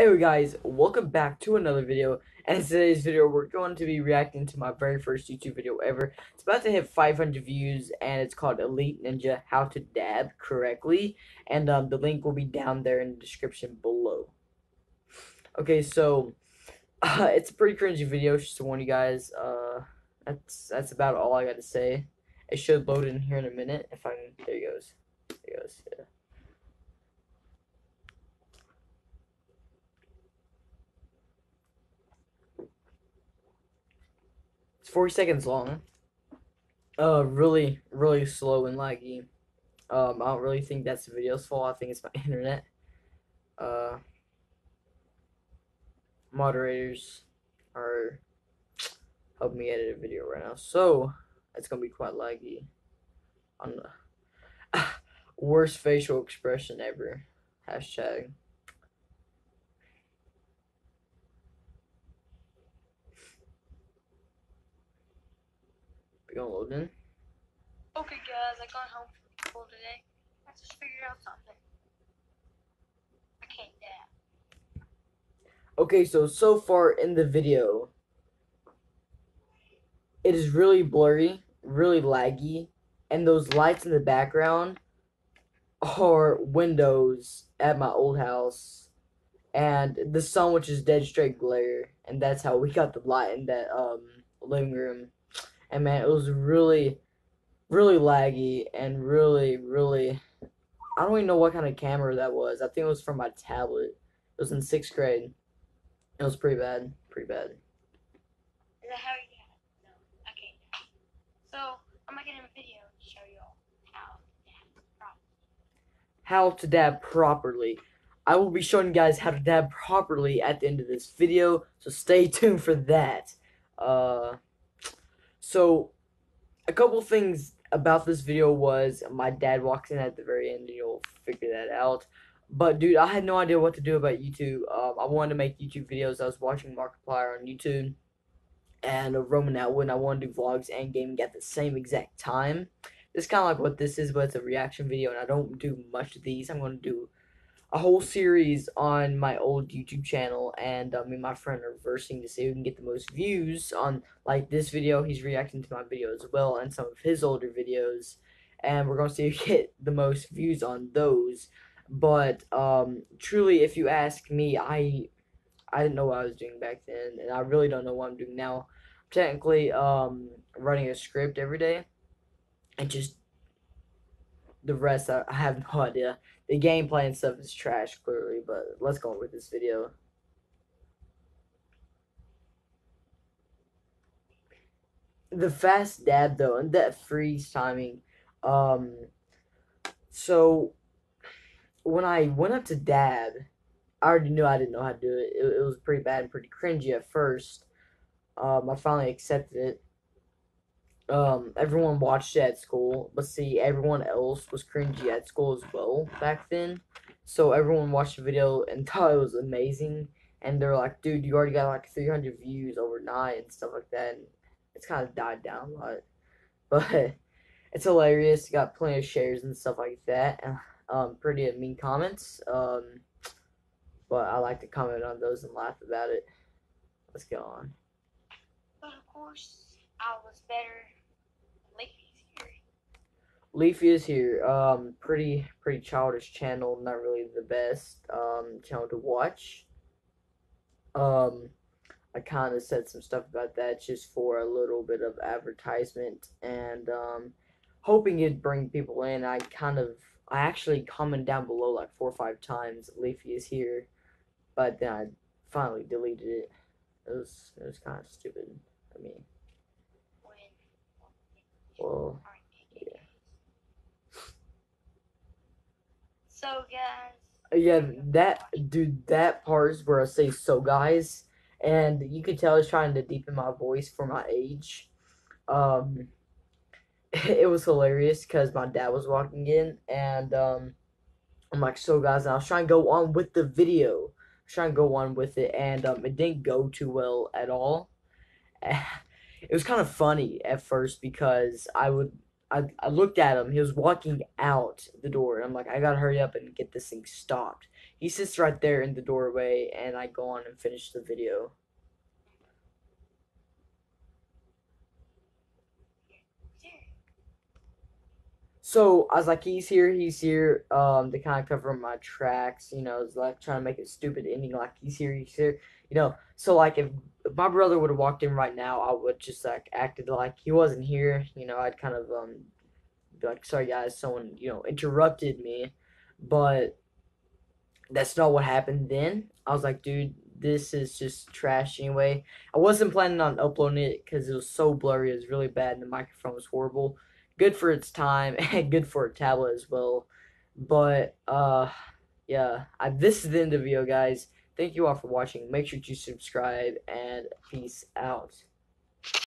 Anyway guys, welcome back to another video, and in today's video we're going to be reacting to my very first YouTube video ever. It's about to hit 500 views, and it's called Elite Ninja How to Dab Correctly, and um, the link will be down there in the description below. Okay, so, uh, it's a pretty cringy video, just to warn you guys, uh, that's, that's about all I got to say. It should load in here in a minute, if I can, there it goes, there it goes, yeah. 40 seconds long. Uh, really, really slow and laggy. Um, I don't really think that's the video's fault. I think it's my internet. Uh, moderators are helping me edit a video right now, so it's gonna be quite laggy. On the worst facial expression ever. Hashtag. Load in. Okay, guys, I got home from school today. I just figured out something. I can't dab. Okay, so so far in the video, it is really blurry, really laggy, and those lights in the background are windows at my old house, and the sun, which is dead straight glare, and that's how we got the light in that um living room. And man, it was really, really laggy and really, really. I don't even know what kind of camera that was. I think it was from my tablet. It was in sixth grade. It was pretty bad. Pretty bad. Is that how you? No, I. So, I'm making a video to show you all how to dab properly. How to dab properly. I will be showing you guys how to dab properly at the end of this video, so stay tuned for that. Uh, so, a couple things about this video was my dad walks in at the very end, and you'll figure that out. But dude, I had no idea what to do about YouTube. Um, I wanted to make YouTube videos. I was watching Markiplier on YouTube and Roman Atwood. And I wanted to do vlogs and gaming at the same exact time. It's kind of like what this is, but it's a reaction video, and I don't do much of these. I'm going to do a whole series on my old YouTube channel, and uh, me and my friend are versing to see who can get the most views on like this video. He's reacting to my video as well, and some of his older videos, and we're to see who get the most views on those. But um, truly, if you ask me, I I didn't know what I was doing back then, and I really don't know what I'm doing now. I'm technically, um, running a script every day, and just the rest I, I have no idea. The gameplay and stuff is trash, clearly, but let's go with this video. The fast dab though, and that freeze timing, um, so when I went up to dab, I already knew I didn't know how to do it. It, it was pretty bad and pretty cringy at first. Um, I finally accepted it. Um, everyone watched it at school, but see, everyone else was cringy at school as well back then. So everyone watched the video and thought it was amazing, and they're like, "Dude, you already got like 300 views overnight and stuff like that." And it's kind of died down a lot, but it's hilarious. got plenty of shares and stuff like that. Um, pretty mean comments. Um, but I like to comment on those and laugh about it. Let's go on. But of course, I was better. Leafy's here. Leafy is here. Um, pretty pretty childish channel. Not really the best um channel to watch. Um, I kind of said some stuff about that just for a little bit of advertisement and um, hoping it'd bring people in. I kind of I actually commented down below like four or five times. Leafy is here, but then I finally deleted it. It was it was kind of stupid. I mean. Well. So, guys. yeah, that dude, that part is where I say so, guys, and you could tell I was trying to deepen my voice for my age. Um, it was hilarious because my dad was walking in, and um, I'm like, so, guys, and I was trying to go on with the video, trying to go on with it, and um, it didn't go too well at all. It was kind of funny at first because I would I, I looked at him. He was walking out the door. And I'm like, I gotta hurry up and get this thing stopped. He sits right there in the doorway, and I go on and finish the video. So I was like, he's here, he's here. Um, to kind of cover my tracks, you know, it's like trying to make a stupid ending, like he's here, he's here, you know. So like, if, if my brother would have walked in right now, I would just like acted like he wasn't here, you know. I'd kind of um, be like, sorry guys, someone you know interrupted me, but that's not what happened. Then I was like, dude, this is just trash anyway. I wasn't planning on uploading it because it was so blurry, it was really bad, and the microphone was horrible good for its time and good for a tablet as well. But uh, yeah, I, this is the end of the video, guys. Thank you all for watching. Make sure to subscribe and peace out.